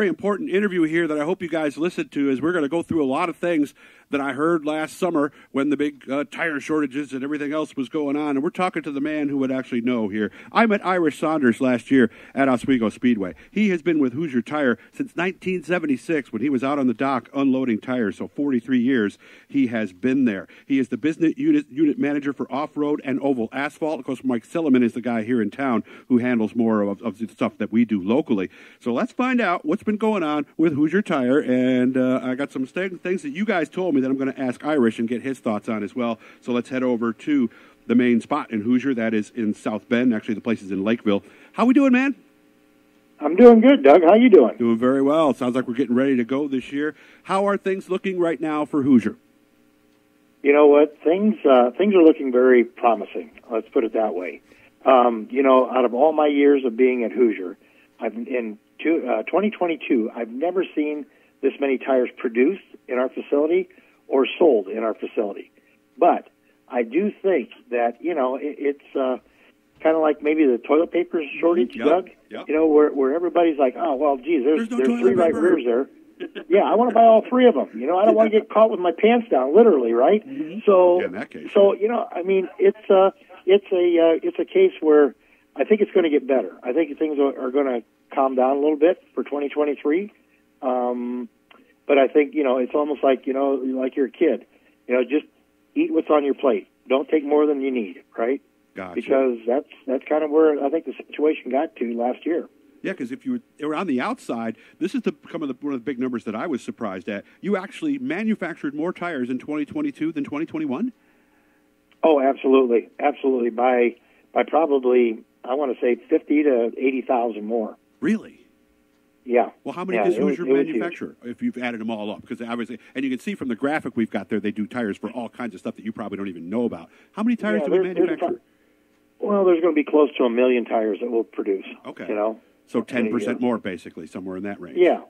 very important interview here that I hope you guys listen to. As we're going to go through a lot of things that I heard last summer when the big uh, tire shortages and everything else was going on. And we're talking to the man who would actually know here. I met Irish Saunders last year at Oswego Speedway. He has been with Hoosier Tire since 1976 when he was out on the dock unloading tires. So 43 years he has been there. He is the business unit unit manager for off road and oval asphalt. Of course, Mike Silliman is the guy here in town who handles more of, of the stuff that we do locally. So let's find out what's been going on with Hoosier Tire. And uh, I got some st- things that you guys told me that I'm going to ask Irish and get his thoughts on as well. So let's head over to the main spot in Hoosier. That is in South Bend. Actually, the place is in Lakeville. How we doing, man? I'm doing good, Doug. How you doing? Doing very well. Sounds like we're getting ready to go this year. How are things looking right now for Hoosier? You know what? Things uh, things are looking very promising. Let's put it that way. Um, you know, out of all my years of being at Hoosier, I've in two, uh, 2022, I've never seen this many tires produced in our facility or sold in our facility. But I do think that you know it, it's uh, kind of like maybe the toilet paper shortage, Yep, Doug. yep. You know, where where everybody's like, oh well, geez, there's There's no there's three right rears there. yeah, I want to buy all three of them. You know, I don't want to get caught with my pants down, literally, right? So, Yeah, in that case, so you know, I mean, it's a it's a uh, it's a case where I think it's going to get better. I think things are, going to calm down a little bit for 2023. Um, but I think you know, it's almost like you know, like you're a kid. You know, just eat what's on your plate. Don't take more than you need, right? Gotcha. Because that's that's kind of where I think the situation got to last year. Yeah, because if you were, were on the outside, this is the of the, one of the big numbers that I was surprised at. You actually manufactured more tires in 2022 than 2021. Oh, absolutely, absolutely. By by probably I want to say fifty to eighty thousand more. Really? Yeah. Well, how many Yeah, does it was- Hoosier it was huge. manufacture if you've added them all up? Because obviously, and you can see from the graphic we've got there, they do tires for all kinds of stuff that you probably don't even know about. How many tires Yeah, do we manufacture? Well, there's going to be close to a million tires that we'll produce. Okay. You know. so ten percent more, basically, somewhere in that range. Yeah.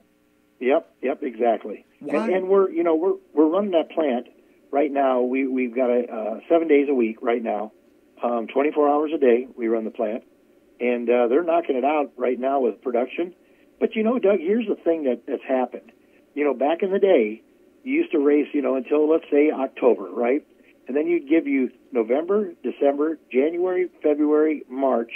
Yep. Yep. Exactly. Why- And, and we're you know we're we're running that plant right now. We we've got a uh, seven days a week right now, um, 24 hours a day. We run the plant, and uh, they're knocking it out right now with production. But you know, Doug, here's the thing that that's happened. You know, back in the day, you used to race, you know, until let's say October, right? And then you'd give you November, December, January, February, March,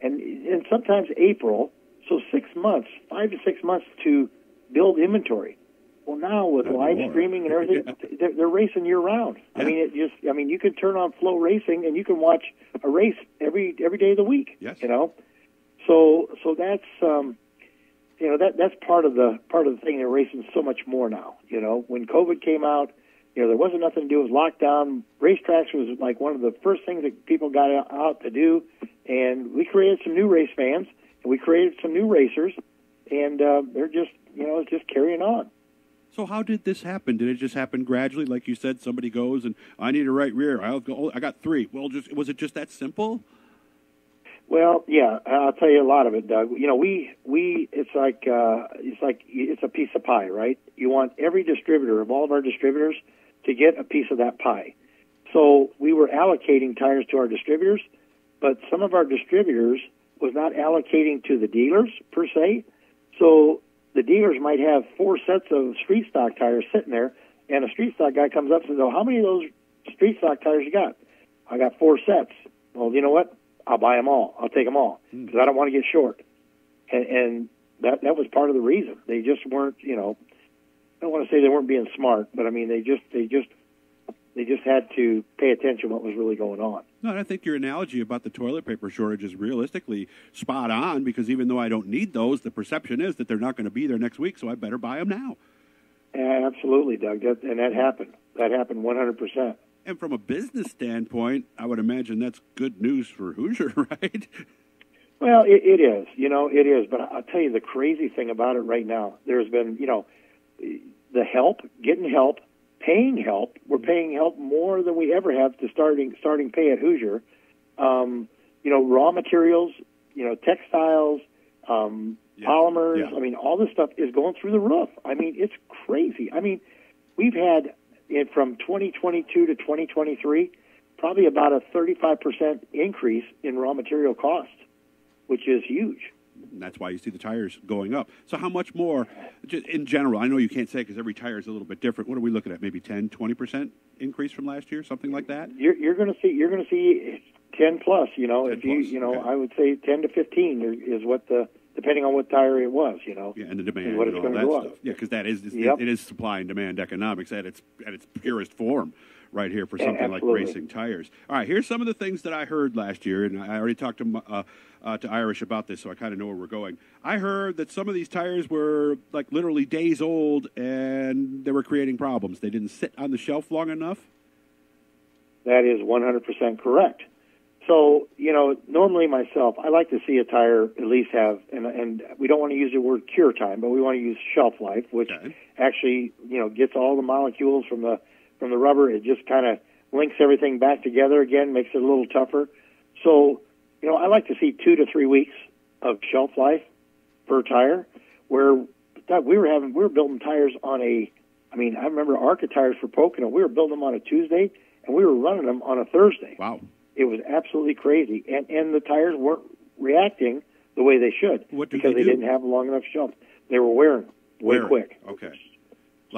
and and sometimes April. So six months, five to six months to build inventory. Well, now with Not live anymore. streaming and everything, Yeah. they're, they're racing year round. I mean, it just I mean, you can turn on FloRacing and you can watch a race every every day of the week. Yes. You know, so so that's um, you know that that's part of the part of the thing. They're racing so much more now. You know, when COVID came out, you know there wasn't nothing to do with lockdown. Racetracks was like one of the first things that people got out- out to do, and we created some new race fans and we created some new racers, and uh, they're just you know just carrying on. So how did this happen? Did it just happen gradually, like you said? Somebody goes and I need a right rear. I'll go. I got three. Well, just was it just that simple? Well, yeah, I'll tell you a lot of it, Doug. You know, we we it's like uh, it's like it's a piece of pie, right? You want every distributor of all of our distributors to get a piece of that pie. So we were allocating tires to our distributors, but some of our distributors was not allocating to the dealers per se. So the dealers might have four sets of street stock tires sitting there, and a street stock guy comes up and says, "Oh, how many of those street stock tires you got?" I got four sets. Well, you know what? I'll buy them all. I'll take them all hmm. because I don't want to get short. And, and that that was part of the reason. They just weren't, you know, I don't want to say they weren't being smart, but I mean they just they just they just had to pay attention to what was really going on. No, I think your analogy about the toilet paper shortage is realistically spot on because even though I don't need those, the perception is that they're not going to be there next week, so I better buy them now. Yeah, absolutely, Doug. That, and that happened. That happened 100 percent. And from a business standpoint, I would imagine that's good news for Hoosier, right? Well, it, it is. You know, it is. But I'll tell you the crazy thing about it right now. There's been, you know, the help, getting help, paying help. We're paying help more than we ever have to starting starting pay at Hoosier. Um, you know, raw materials, you know, textiles, um, Yeah. polymers. Yeah. I mean, all this stuff is going through the roof. I mean, it's crazy. I mean, we've had it from 2022 to 2023 probably about a 35% increase in raw material costs, which is huge. And that's why you see the tires going up. So how much more, just in general, I know you can't say because every tire is a little bit different. What are we looking at? Maybe 10, 20% increase from last year, something like that? You're, you're going to see you're going to see 10 plus, you know, 10 if you, plus, you know, okay. I would say 10 to 15 is what the, depending on what tire it was, you know. Yeah, and the demand And what and all that up. stuff. Yeah, because that is Yep. it is supply and demand economics at its at its purest form, right here for something like racing tires. All right, here's some of the things that I heard last year, and I already talked to uh, uh, to Irish about this, so I kind of know where we're going. I heard that some of these tires were like literally days old, and they were creating problems. They didn't sit on the shelf long enough. That is 100% correct. So, you know, normally myself, I like to see a tire at least have, and, and we don't want to use the word cure time, but we want to use shelf life, which Okay. actually, you know, gets all the molecules from the from the rubber. It just kind of links everything back together again, makes it a little tougher. So, you know, I like to see two to three weeks of shelf life per tire. Where that we were having, we were building tires on a. I mean, I remember ARCA tires for Pocono. We were building them on a Tuesday, and we were running them on a Thursday. Wow. It was absolutely crazy, and and the tires weren't reacting the way they should What because they they, didn't have a long enough shelf. They were wearing way Wear. quick, Okay.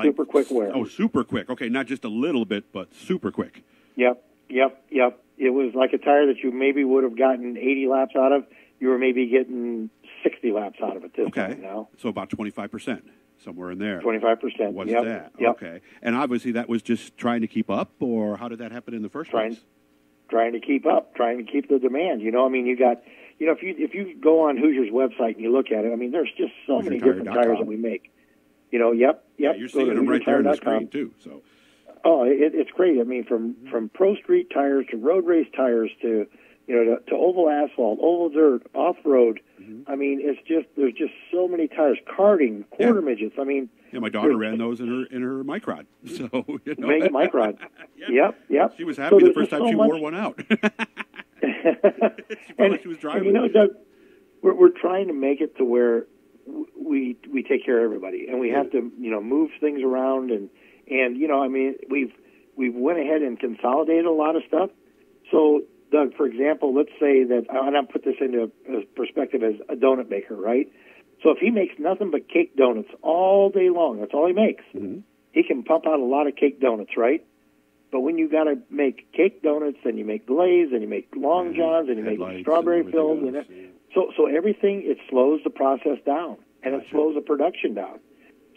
super quick wear. Oh, super quick. Okay, not just a little bit, but super quick. Yep, yep, yep. It was like a tire that you maybe would have gotten 80 laps out of. You were maybe getting 60 laps out of it this Okay. time now. So about twenty five percent, somewhere in there. 25%. was yep, that Yep. okay? And obviously that was just trying to keep up, or how did that happen in the first Trying- place? Trying to keep up, trying to keep the demand. You know, I mean, you got, you know, if you if you go on Hoosier's website and you look at it, I mean, there's just so many different tires that we make. You know, yep, Yeah, yep. you're seeing them right there on the screen too. So Oh, it, it's great. I mean, from from pro street tires to road race tires to you know to, to oval asphalt, oval dirt, off road. Mm-hmm. I mean, it's just there's just so many tires. Karting, quarter midgets. I mean, yeah, my daughter ran those in her in her microd. So you know, make. Yeah. Yep, yep. She was So happy the first time so she much- wore one out. she and, like she was driving. you know. Doug, we're, we're trying to make it to where we we take care of everybody, and we have to you know move things around, and and you know, I mean, we've we've went ahead and consolidated a lot of stuff. So, Doug, for example, let's say that, and I'll put this into a perspective as a donut maker, right? So if he makes nothing but cake donuts all day long, that's all he makes. Mhm. He can pump out a lot of cake donuts, right? But when you got to make cake donuts, and you make glaze, and you make long johns, and you make Headlights and strawberry everything fills, and else, it, yeah. so so everything it slows the process down, and it slows the production down.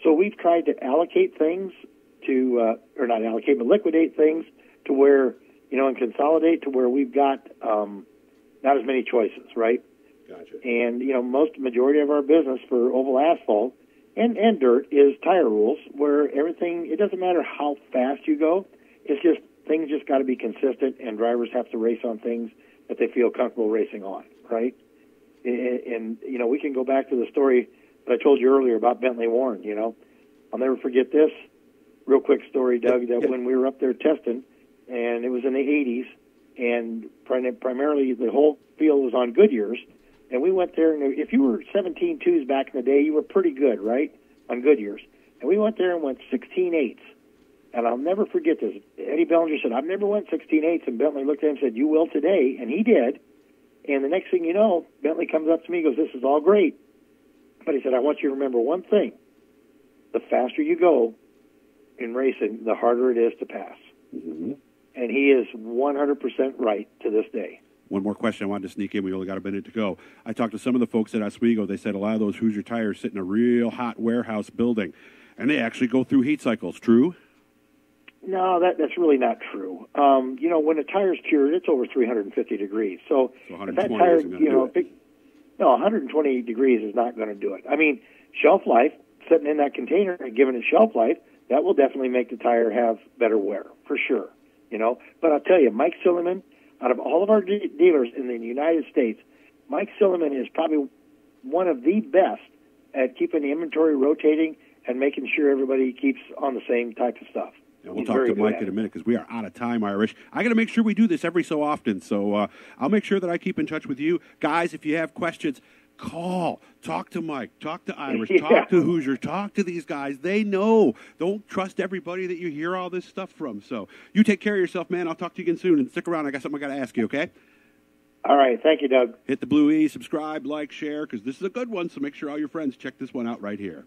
So we've tried to allocate things to, uh, or not allocate, but liquidate things to where you know, and consolidate to where we've got um, not as many choices, right? Gotcha. And you know, most majority of our business for oval asphalt and and dirt is tire rules, where everything it doesn't matter how fast you go, it's just things just got to be consistent, and drivers have to race on things that they feel comfortable racing on, right? And, and you know, we can go back to the story that I told you earlier about Bentley Warren. You know, I'll never forget this. Real quick story, Doug. That yeah. when we were up there testing, and it was in the '80s, and prim- primarily the whole field was on Goodyears, and we went there. And if you were 17 twos back in the day, you were pretty good, right, on Goodyears. And we went there and went 16 eighths. And I'll never forget this. Eddie Bellinger said, "I've never went 16 eighths," and Bentley looked at him and said, "You will today," and he did. And the next thing you know, Bentley comes up to me, and goes, "This is all great," but he said, "I want you to remember one thing: the faster you go in racing, the harder it is to pass." Mhm. And he is 100% right to this day. One more question I wanted to sneak in. We only got a minute to go. I talked to some of the folks at Oswego. They said a lot of those Hoosier tires sit in a real hot warehouse building, and they actually go through heat cycles. True? No, that that's really not true. Um, you know, when a tire's cured, it's over 350 degrees. So, So if that tire, you know, no, 120 degrees is not going to do it. I mean, shelf life, sitting in that container and giving it shelf life, that will definitely make the tire have better wear for sure. You know, but I'll tell you, Mike Silliman, out of all of our de- dealers in the United States, Mike Silliman is probably one of the best at keeping the inventory rotating and making sure everybody keeps on the same type of stuff. And we'll He's talk to Mike in a minute because we are out of time, Irish. I got to make sure we do this every so often. So uh, I'll make sure that I keep in touch with you. Guys, if you have questions, call. Talk to Mike. Talk to Irish. Yeah. Talk to Hoosier. Talk to these guys. They know. Don't trust everybody that you hear all this stuff from. So you take care of yourself, man. I'll talk to you again soon. And stick around. I got something I got to ask you, okay? All right. Thank you, Doug. Hit the blue E, subscribe, like, share, because this is a good one. So make sure all your friends check this one out right here.